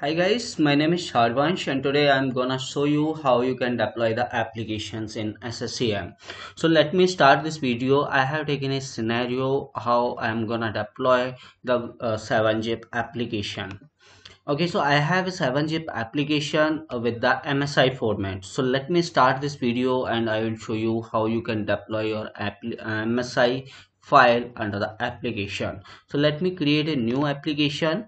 Hi guys, my name is Harvansh and today I'm gonna show you how you can deploy the applications in SCCM. So let me start this video. I have taken a scenario how I'm gonna deploy the uh, 7-zip application. Okay, so I have a 7-zip application with the MSI format. So let me start this video and I will show you how you can deploy your MSI file under the application. So let me create a new application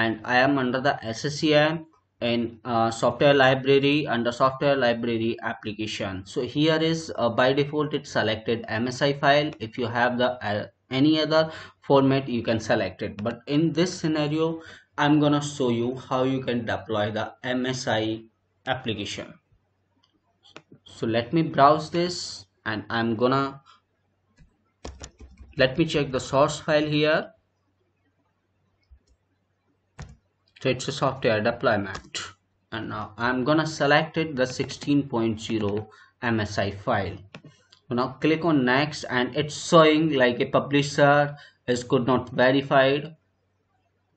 and I am under the SCCM in uh, software library under software library application. So here is uh, by default it selected msi file. If you have the uh, any other format you can select it. But in this scenario i'm gonna show you how you can deploy the msi application. So let me browse this and i'm gonna let me check the source file here so it's a software deployment. And now I'm gonna select it the 16.0 MSI file. Now click on next and it's showing like a publisher is could not verified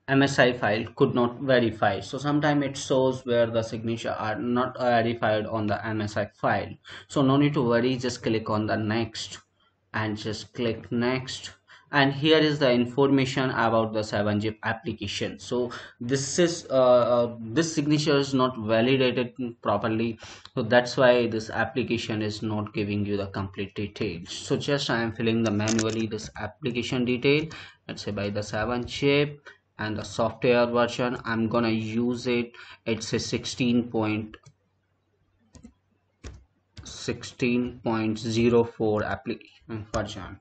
MSI file could not verify. So sometimes it shows where the signature are not verified on the MSI file. So no need to worry just click on the next and just click next and here is the information about the 7zip application. So this is uh, uh, this signature is not validated properly. So that's why this application is not giving you the complete details. So just i am filling the manually this application detail. Let's say by the 7zip and the software version i'm gonna use it. It's a 16 point 16.04 application version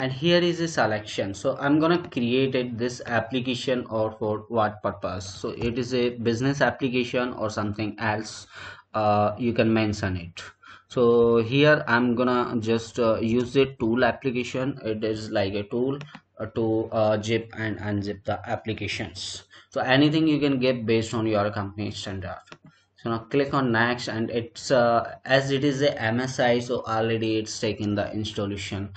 and here is a selection. So i'm gonna create it this application or for what purpose. So it is a business application or something else uh, you can mention it. So here i'm gonna just uh, use the tool application. It is like a tool uh, to uh, zip and unzip the applications. So anything you can get based on your company standard. So now click on next and it's uh, as it is a msi so already it's taking the installation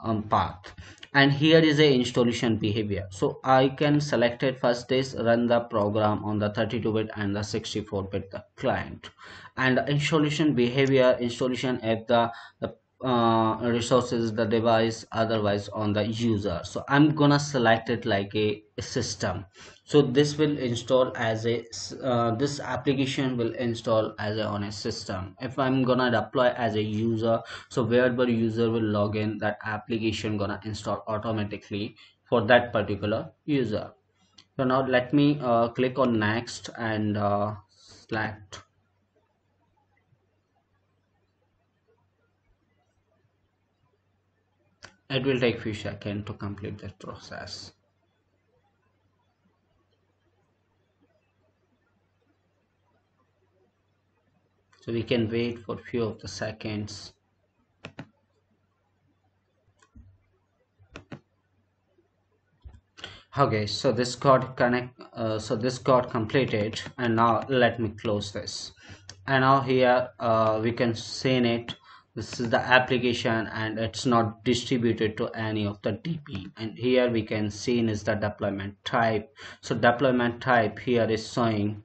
um, path. And here is a installation behavior. So i can select it first is run the program on the 32-bit and the 64-bit the client. And installation behavior installation at the, the uh, resources the device otherwise on the user. So i'm gonna select it like a, a system. So this will install as a uh, this application will install as a on a system. If i'm gonna deploy as a user so wherever user will log in that application gonna install automatically for that particular user. So now let me uh, click on next and uh, select it will take few seconds to complete that process. So we can wait for few of the seconds. Okay so this got connect uh, so this got completed and now let me close this. And now here uh, we can see it this is the application and it's not distributed to any of the dp and here we can see is the deployment type. So deployment type here is showing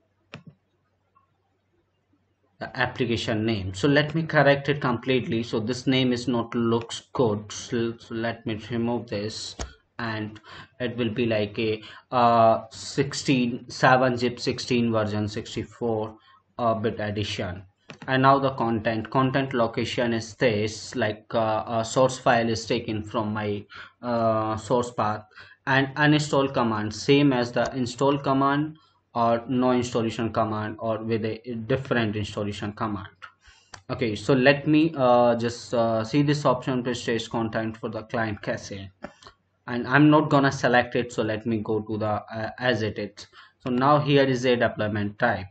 the application name. So let me correct it completely. So this name is not looks good. So, so let me remove this and it will be like a uh 16 7 zip 16 version 64 uh, bit edition and now the content. Content location is this like uh, a source file is taken from my uh, source path. And uninstall command same as the install command or no installation command or with a different installation command. Okay so let me uh, just uh, see this option to stage content for the client cache. And i'm not gonna select it so let me go to the uh, as it is. So now here is a deployment type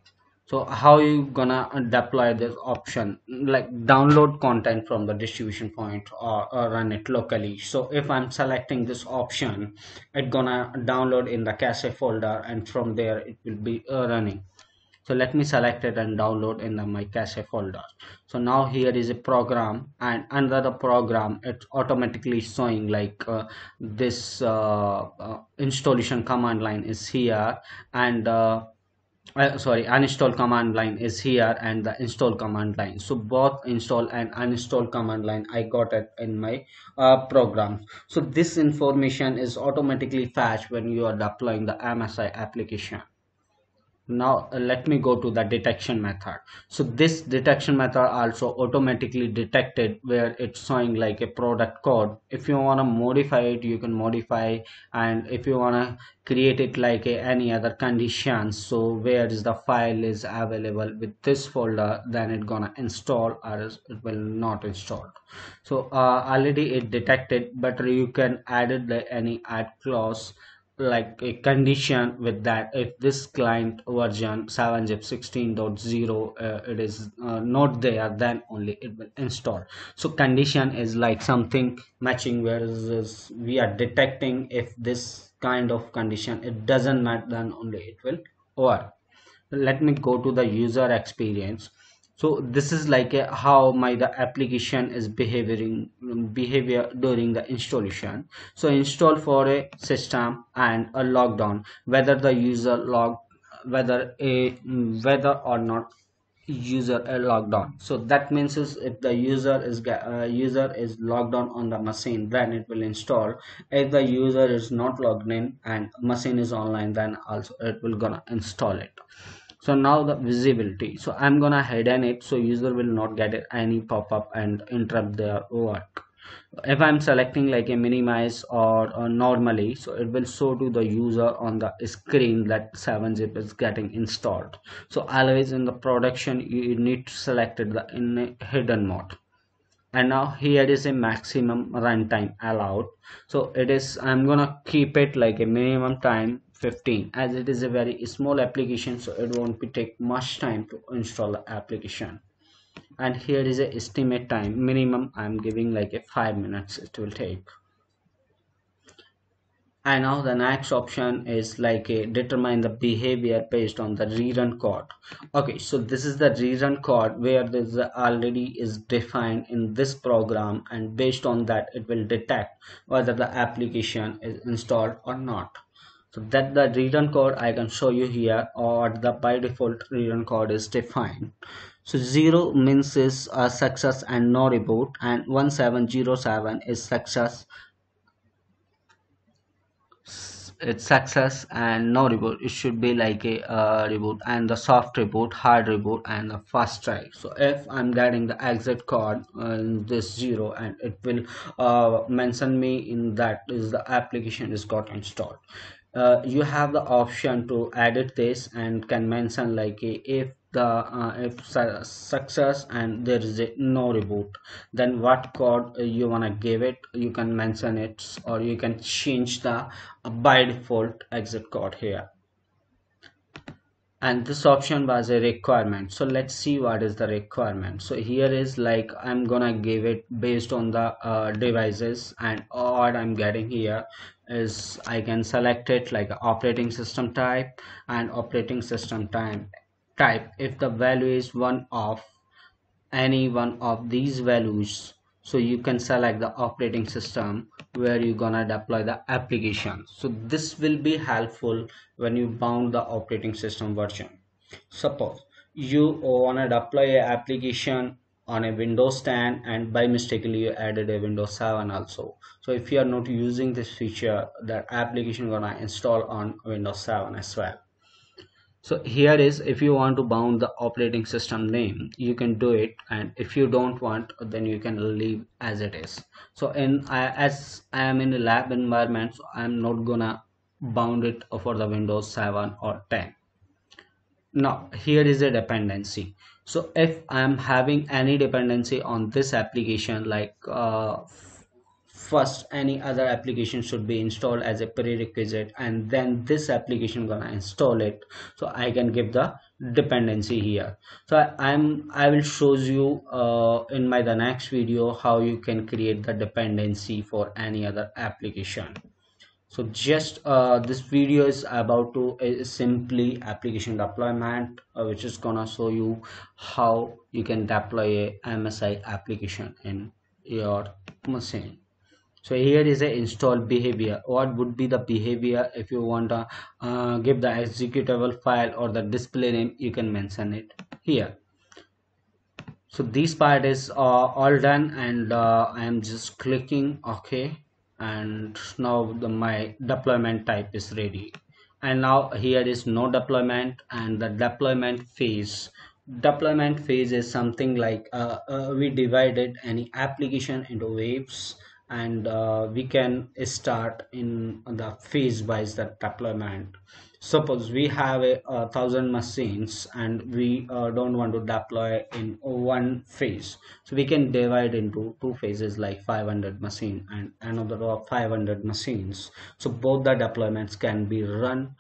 so how you gonna deploy this option? Like download content from the distribution point or, or, run it locally. So if i'm selecting this option it gonna download in the cache folder and from there it will be uh, running. So let me select it and download in the my cache folder. So now here is a program and under the program it's automatically showing like uh, this uh, uh, installation command line is here and uh, sorry uninstall command line is here and the install command line. So both install and uninstall command line i got it in my uh, program. So this information is automatically fetched when you are deploying the msi application now uh, let me go to the detection method. So this detection method also automatically detected where it's showing like a product code. If you want to modify it you can modify and if you want to create it like a, any other conditions so where is the file is available with this folder then it gonna install or it will not install. So uh, already it detected but you can add it like any add clause like a condition with that. If this client version 7zip 16.0 uh, it is uh, not there then only it will install. So condition is like something matching whereas we are detecting if this kind of condition it doesn't match then only it will work. Let me go to the user experience so this is like a, how my the application is behaving behavior during the installation. So install for a system and a lockdown whether the user log whether a whether or not user a lockdown. So that means is if the user is uh, user is logged on on the machine then it will install. If the user is not logged in and machine is online then also it will gonna install it so now the visibility. So i'm gonna hidden it so user will not get any pop-up and interrupt their work. If i'm selecting like a minimize or, or, normally so it will show to the user on the screen that 7zip is getting installed. So always in the production you need to select it the in hidden mode. And now here is a maximum runtime allowed. So it is i'm gonna keep it like a minimum time 15 as it is a very small application so it won't be take much time to install the application. And here is a estimate time. Minimum i'm giving like a five minutes it will take. And now the next option is like a determine the behavior based on the return code. Okay so this is the return code where this already is defined in this program and based on that it will detect whether the application is installed or not so that the return code I can show you here or the by default return code is defined. So 0 means is a success and no reboot and 1707 is success. It's success and no reboot. It should be like a uh, reboot and the soft reboot hard reboot and the fast try. So if i'm getting the exit code in this zero and it will uh, mention me in that is the application is got installed uh, you have the option to edit this and can mention like if the uh, if su success and there is no reboot then what code you want to give it? You can mention it or you can change the by default exit code here. And this option was a requirement. So let's see what is the requirement. So here is like i'm gonna give it based on the uh, devices and what i'm getting here is i can select it like operating system type and operating system time type. If the value is one of any one of these values so you can select the operating system where you're gonna deploy the application. So this will be helpful when you bound the operating system version. Suppose you wanna deploy an application on a windows 10 and by mistakenly you added a windows 7 also. So if you are not using this feature that application gonna install on windows 7 as well. So here is if you want to bound the operating system name you can do it and if you don't want then you can leave as it is. So in I, as i am in a lab environment so i'm not gonna bound it for the windows 7 or 10 now here is a dependency so if i'm having any dependency on this application like uh, first any other application should be installed as a prerequisite and then this application gonna install it so i can give the dependency here. So I, am i will shows you uh, in my the next video how you can create the dependency for any other application so just uh, this video is about to is simply application deployment uh, which is gonna show you how you can deploy a msi application in your machine. So here is a install behavior. What would be the behavior if you want to uh, give the executable file or the display name? You can mention it here. So this part is uh, all done and uh, I am just clicking OK and now the, my deployment type is ready. And now here is no deployment and the deployment phase. Deployment phase is something like uh, uh we divided any application into waves and uh, we can start in the phase wise the deployment suppose we have a, a thousand machines and we uh, don't want to deploy in one phase. So we can divide into two phases like 500 machine and another 500 machines. So both the deployments can be run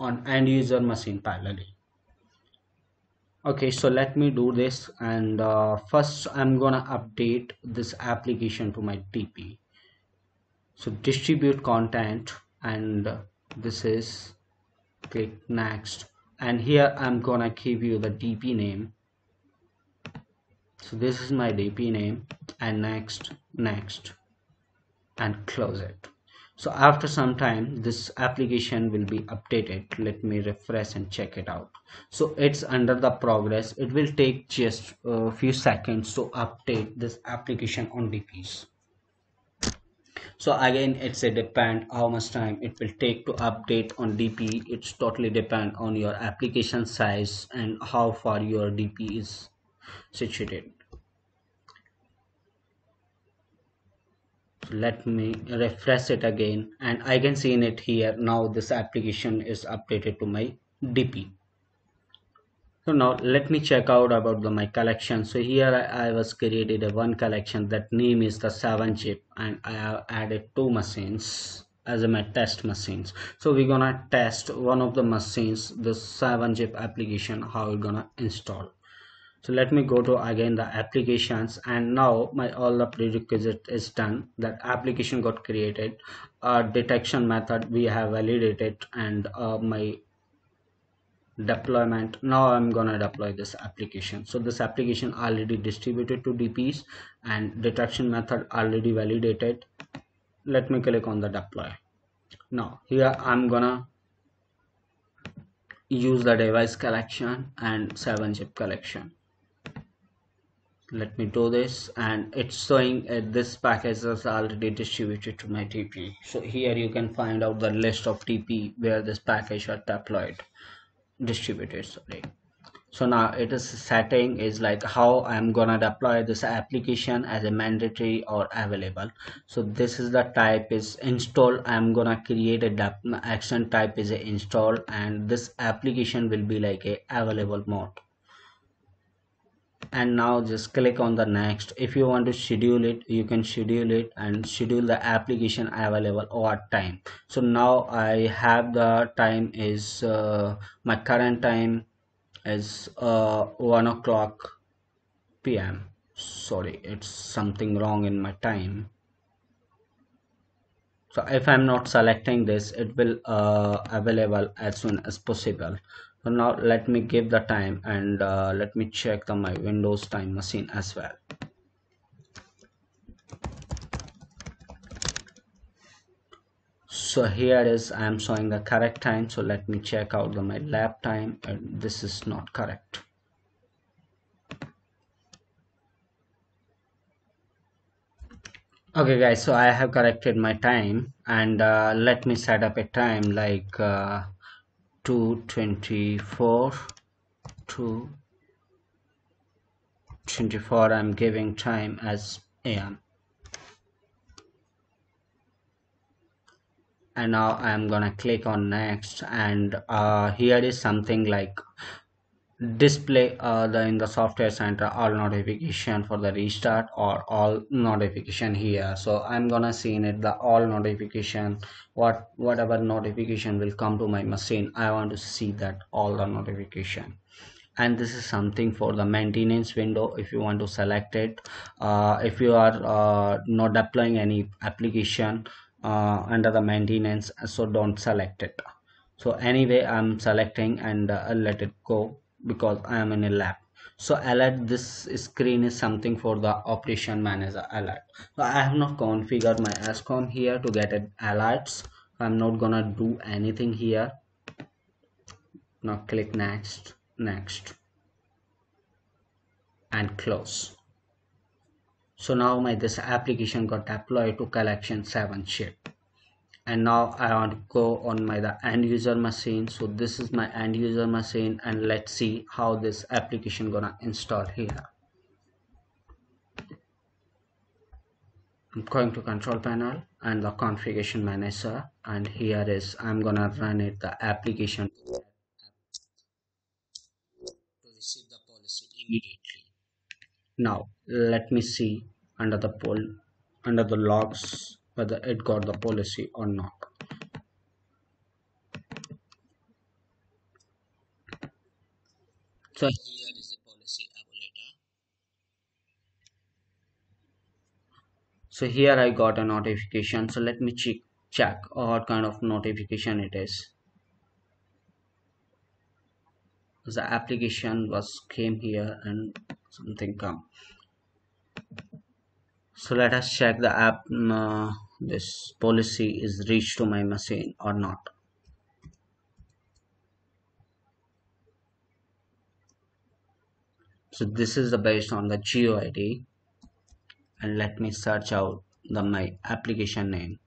on end user machine parallelly. Okay so let me do this and uh, first i'm gonna update this application to my dp so distribute content and this is click next. And here i'm gonna give you the dp name. So this is my dp name. And next next. And close it. So after some time this application will be updated. Let me refresh and check it out. So it's under the progress. It will take just a few seconds to update this application on dps so again it's a depend how much time it will take to update on dp it's totally depend on your application size and how far your dp is situated. Let me refresh it again and I can see in it here now this application is updated to my DP so now let me check out about the my collection. So here I, I was created a one collection. That name is the 7 zip and I have added two machines as my test machines. So we're gonna test one of the machines the 7 zip application how we're gonna install. So let me go to again the applications and now my all the prerequisite is done. That application got created. Uh, detection method we have validated and uh, my deployment. Now i'm gonna deploy this application. So this application already distributed to dps and detection method already validated. Let me click on the deploy. Now here i'm gonna use the device collection and 7 zip collection. Let me do this and it's showing uh, this package is already distributed to my DP so here you can find out the list of DP where this package are deployed distributed sorry. So now it is setting is like how i'm gonna deploy this application as a mandatory or available. So this is the type is install i'm gonna create a action type is a install and this application will be like a available mode and now just click on the next. If you want to schedule it you can schedule it and schedule the application available what time. So now i have the time is uh, my current time is uh, 1 o'clock pm sorry it's something wrong in my time. So if i'm not selecting this it will uh, available as soon as possible so now let me give the time and uh, let me check the my windows time machine as well. So here is i am showing the correct time. So let me check out the my lab time and this is not correct. Okay guys so i have corrected my time and uh, let me set up a time like uh, 224 to 24 I'm giving time as AM and now I'm gonna click on next and uh, here is something like display uh, the in the software center all notification for the restart or all notification here. So i'm gonna see in it the all notification what whatever notification will come to my machine. I want to see that all the notification. And this is something for the maintenance window if you want to select it. Uh, if you are uh, not deploying any application uh, under the maintenance so don't select it. So anyway i'm selecting and uh, let it go because i am in a lab. So alert this screen is something for the operation manager alert. So i have not configured my SCOM here to get it alerts. I'm not gonna do anything here. Now click next next. And close. So now my this application got deployed to collection 7 zip and now I want to go on my the end user machine. So this is my end user machine and let's see how this application gonna install here. I'm going to control panel and the configuration manager and here is I'm gonna run it the application. To receive the policy immediately. Now let me see under the poll under the logs whether it got the policy or not. So here is the policy evaluator so here i got a notification. So let me check check what kind of notification it is. The application was came here and something come so let us check the app. Uh, this policy is reached to my machine or not? So this is the based on the geo id and let me search out the my application name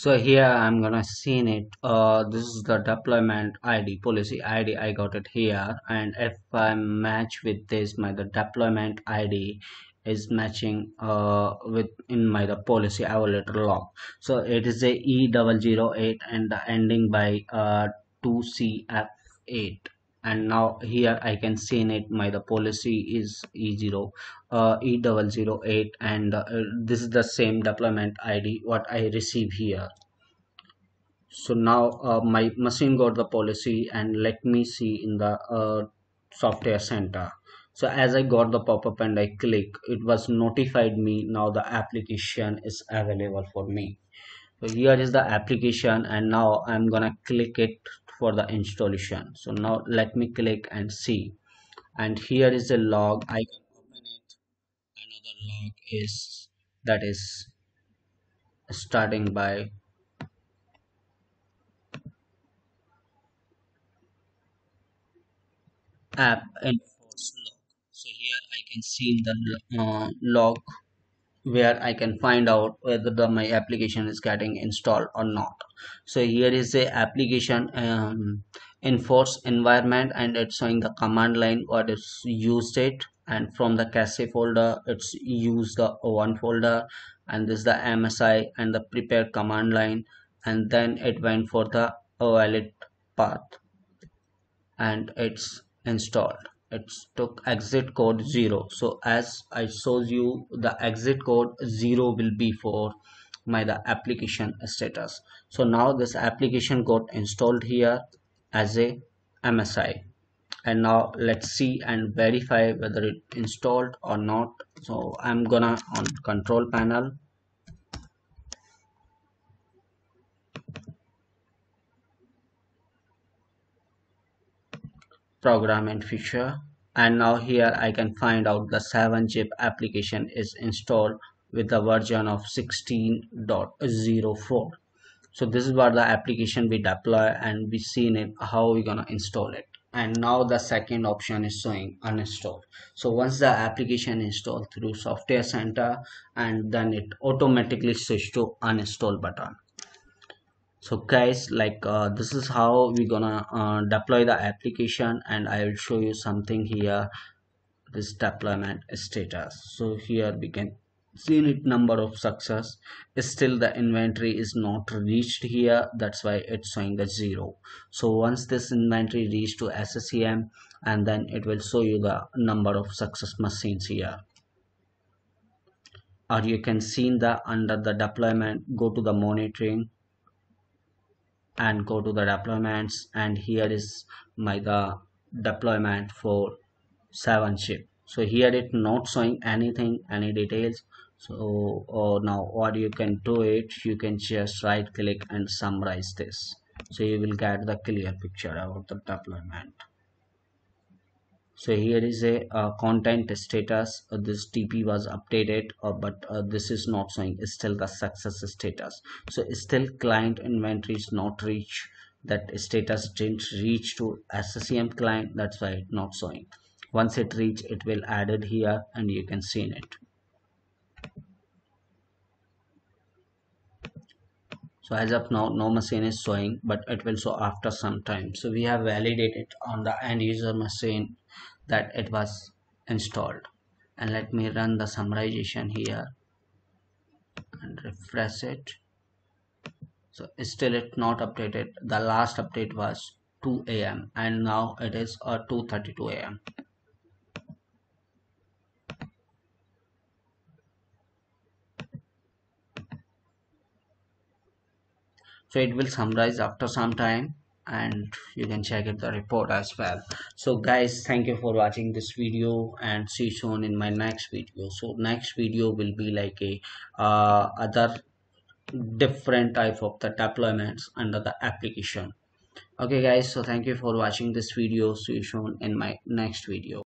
so here i'm gonna see it. Uh this is the deployment id policy id i got it here. And if i match with this my the deployment id is matching uh with in my the policy evaluator log so it is a e008 and the ending by uh 2cf8 and now here i can see in it my the policy is e0 uh, e008 and uh, this is the same deployment id what i receive here. So now uh, my machine got the policy and let me see in the uh, software center. So as i got the pop-up and i click it was notified me now the application is available for me. So here is the application and now i'm gonna click it for the installation so now let me click and see and here is a log i can open it. Another log is that is starting by app enforce log so here i can see the uh, log where I can find out whether the, my application is getting installed or not. So here is a application um, enforce environment and it's showing the command line what is used it. And from the cache folder it's use the one folder and this is the msi and the prepare command line. And then it went for the valid path and it's installed. It took exit code 0 so as i shows you the exit code 0 will be for my the application status. So now this application got installed here as a msi and now let's see and verify whether it installed or not. So i'm gonna on control panel. Program and feature. And now here i can find out the 7 zip application is installed with the version of 16.04 so this is what the application we deploy and we seen it how we gonna install it. And now the second option is showing uninstall so once the application installed through software center and then it automatically switch to uninstall button. So guys like uh, this is how we're gonna uh, deploy the application and i will show you something here this deployment status. So here we can seen it number of success. Still the inventory is not reached here. That's why it's showing the zero. So once this inventory reach to SCCM and then it will show you the number of success machines here. Or you can see the under the deployment go to the monitoring and go to the deployments. And here is my the deployment for 7 zip. So here it not showing anything any details so uh, now what you can do it you can just right click and summarize this. So you will get the clear picture about the deployment. So here is a uh, content status. Uh, this dp was updated uh, but uh, this is not showing. It's still the success status. So still client inventory is not reached. That status didn't reach to SCCM client. That's why it not showing. Once it reach it will added here and you can see it so as of now no machine is showing but it will show after some time. So we have validated on the end user machine that it was installed. And let me run the summarization here and refresh it. So still it not updated. The last update was 2 a.m and now it is uh, 2:32 a.m so it will summarize after some time and you can check it the report as well. So guys thank you for watching this video and see you soon in my next video. So next video will be like a uh, other different type of the deployments under the application. Okay guys so thank you for watching this video. See you soon in my next video